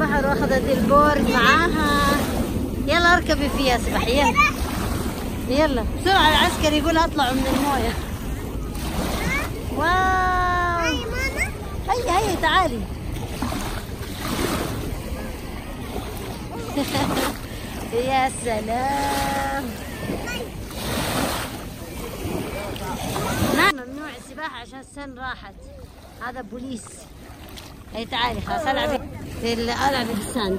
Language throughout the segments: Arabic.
البحر واخذت البورد معاها. يلا اركبي فيها اسبحي يلا. يلا. بسرعة العسكري يقول اطلعوا من الموية. واو. هيا هيا تعالي. يا سلام. نعم ممنوع السباحة عشان السن راحت. هذا بوليس. هي تعالي خلاص العبي في ال- العبي في الساند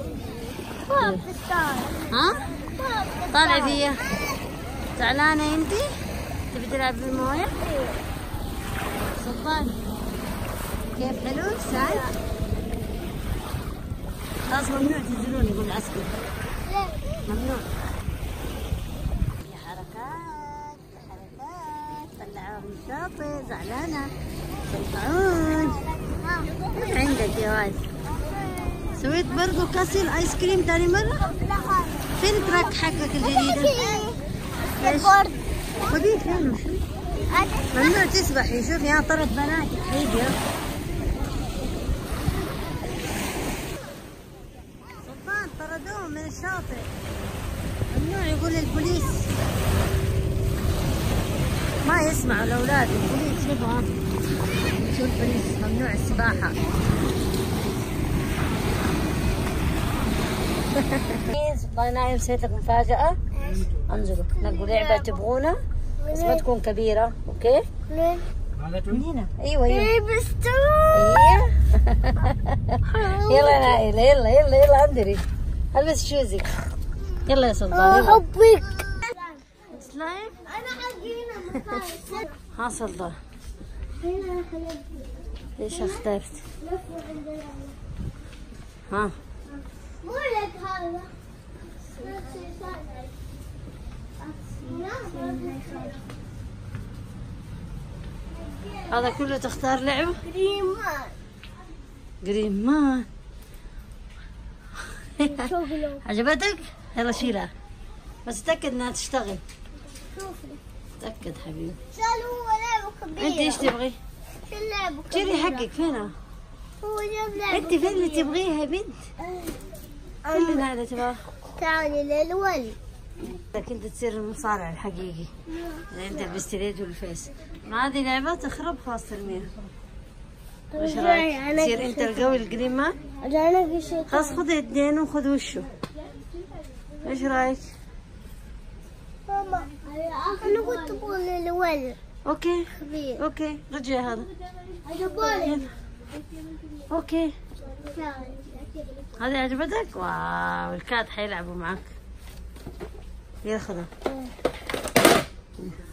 ها طالعي فيها زعلانة أنتي؟ تبي تلعب في الموية سلطان. كيف حلو؟ سعد خلاص ممنوع تنزلون يقول العسكري ممنوع. في حركات في حركات. طلعوها من الشاطئ زعلانة. طلعون إيش عندك يا واد سويت برضو castle ice cream تاني مرة؟ فين تراك حقك الجديدة؟ إيش؟ خذيه فين؟ ممنوع تسبحي. شوفي ها طرت بناتك حيجي سلطان طردوهم من الشاطئ. ممنوع يقول البوليس. ما يسمعوا الأولاد. البوليس ها شوف البوليس ممنوع السباحة. سلطان نايم نسيت لك مفاجأة انزلوا نقوا لعبة تبغونها بس ما تكون كبيرة okay؟ هنا أيوه أيوه. أيوه. يلا يا نائلة يلا يلا يلا اندري ألبس shoes ك. يلا يا سلطان يلا. أحبك سلايم أنا حقينا مكان ها سلطان إيش أخترت؟ ها. مو لك هذا كله تختار لعبة؟ ما شوفي عجبتك؟ يلا شيلها. بس تأكد إنها تشتغل. تأكد حبيبي. شال هو لعبة كبيرة. أنت إيش تبغي؟ شو اللعبة شيلي كبيرة؟ حقك فينها؟ هو جاب لعبة أنت فين اللي. تبغيها يا بنت؟ اللي هذا تبغاه تعالي للولي. بدك انت تصير المصارع الحقيقي. اللي أنت البستريت والفيس. ما هذه لعبة تخرب خلاص ترميها. إيش رأيك؟ تصير أنت القوي أنا قشيت خلاص خذ يدين وخذ وشه إيش رأيك؟ ماما أنا كنت أقول للولي. okay. كبير okay رجع هذا. okay. هذه عجبتك؟ wow ال cat حيلعبوا معك. يلا خذها.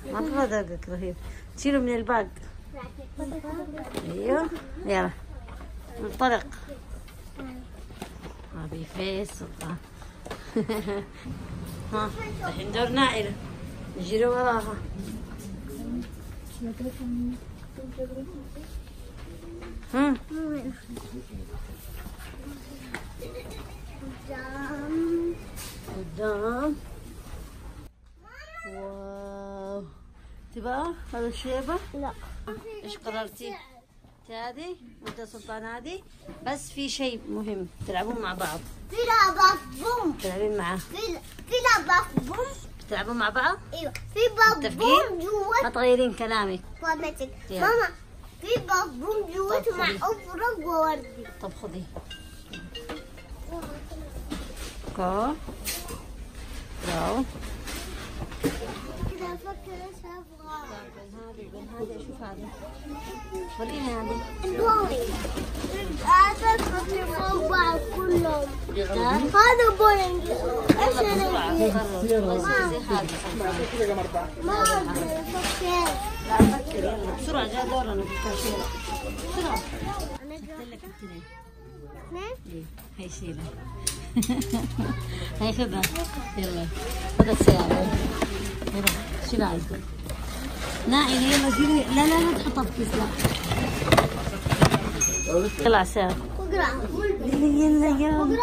مرة دقك رهيب. تشيله من الباق. أيوه. يلا. انطلق. فيس سلطان ها الحين دور نائلة. نجري وراها. هم قدام. واو. تبغى هذا الشيبة؟ لا. إيش قررتي؟ هذه وانت سلطان هذه بس في شيء مهم تلعبون مع بعض. في لعبة بوم. تلعبين معاه. في في لعبة بوم. تلعبون مع بعض؟ أيوه. في؟ بوم ما جوات تغيرين كلامك. يلا. ماما في باب بوم جوات طب مع. افرق ووردي طب خذي كو برافو كذا أفكر إيش أبغى هذه بين هذه. شوف هذه وريني هذه بوي هذا الخطي فوق بعض كلهم جدار هذا إيش أنا هذا ما أفكر. لا يلا بسرعة جاء دورنا الكاشير بسرعة أنا قلت لك إيه، هي شيلها. هي خذها يلا. خذ السيارة. يلا شيلها عندك نائلة يلا شيلي لا لا لا تحطها في كيس لا. يلا اقرا يلا يلا يلا.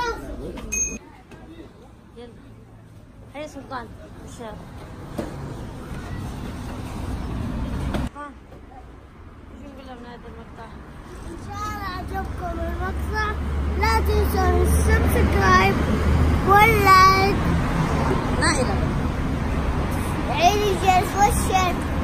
يلا. هيا سلطان السيارة نائلة